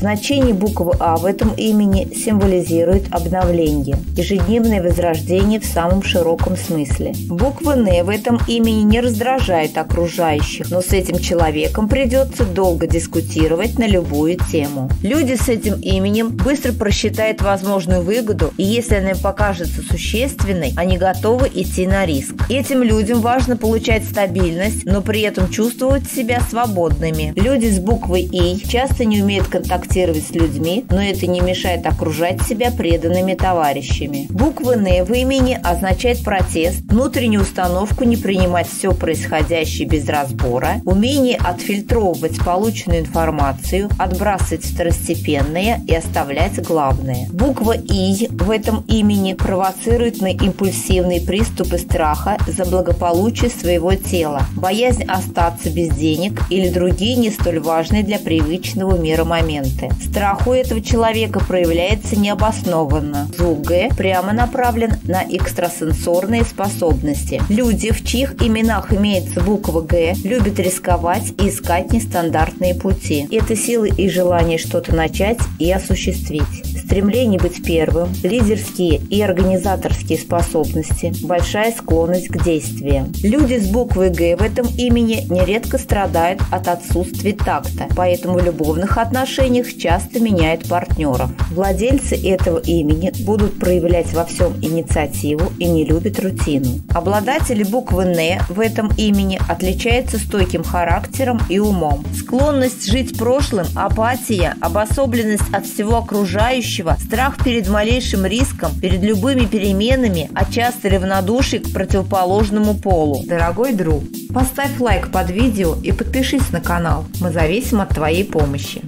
Значение буквы А в этом имени символизирует обновление, ежедневное возрождение в самом широком смысле. Буква Н в этом имени не раздражает окружающих, но с этим человеком придется долго дискутировать на любую тему. Люди с этим именем быстро просчитают возможную выгоду, и если она им покажется существенной, они готовы идти на риск. Этим людям важно получать стабильность, но при этом чувствовать себя свободными. Люди с буквой И часто не умеют контактировать с людьми, но это не мешает окружать себя преданными товарищами. Буква Н в имени означает протест, внутреннюю установку не принимать все происходящее без разбора, умение отфильтровывать полученную информацию, отбрасывать второстепенное и оставлять главное. Буква И в этом имени провоцирует на импульсивные приступы страха за благополучие своего тела, боязнь остаться без денег или другие не столь важные для привычного мира моменты. Страх у этого человека проявляется необоснованно. Звук Г прямо направлен на экстрасенсорные способности. Люди, в чьих именах имеется буква Г, любят рисковать и искать нестандартные пути. Это силы и желание что-то начать и осуществить. Стремление быть первым, лидерские и организаторские способности, большая склонность к действиям. Люди с буквой Г в этом имени нередко страдают от отсутствия такта, поэтому в любовных отношениях часто меняют партнеров. Владельцы этого имени будут проявлять во всем инициативу и не любят рутину. Обладатели буквы Н в этом имени отличаются стойким характером и умом. Склонность жить прошлым, апатия, обособленность от всего окружающего будущего, страх перед малейшим риском, перед любыми переменами, а часто равнодушие к противоположному полу. Дорогой друг, поставь лайк под видео и подпишись на канал. Мы зависим от твоей помощи.